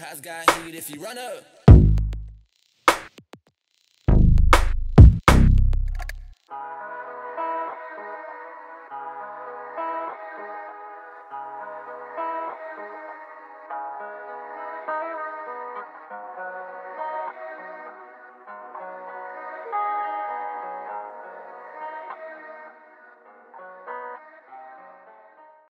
Cops got heat if you run up.